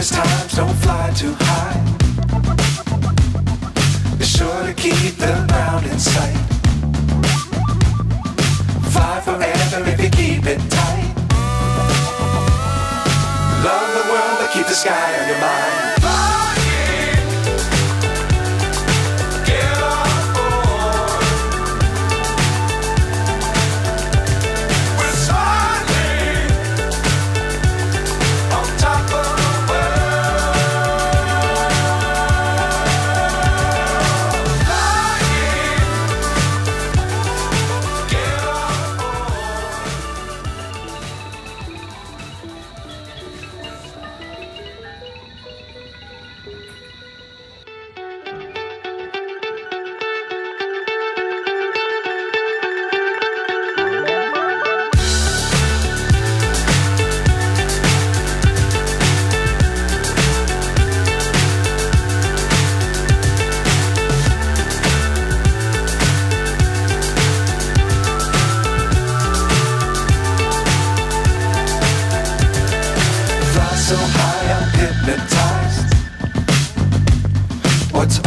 World. Times don't fly too high. Be sure to keep the ground in sight. Fly forever if you keep it tight. Love the world, but keep the sky on your mind.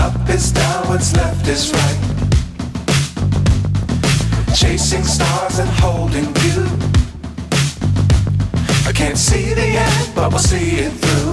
Up is down, what's left is right. Chasing stars and holding you. I can't see the end, but we'll see it through.